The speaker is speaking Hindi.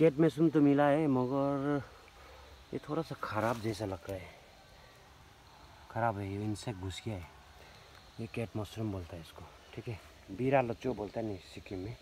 कैट मशरूम तो मिला है, मगर ये थोड़ा सा ख़राब जैसा लग रहा है। ख़राब है, ये इंसेक्ट घुस गया है। ये कैट मशरूम बोलता है इसको, ठीक है? बीरा लच्चो बोलता है नहीं सिक्किम में।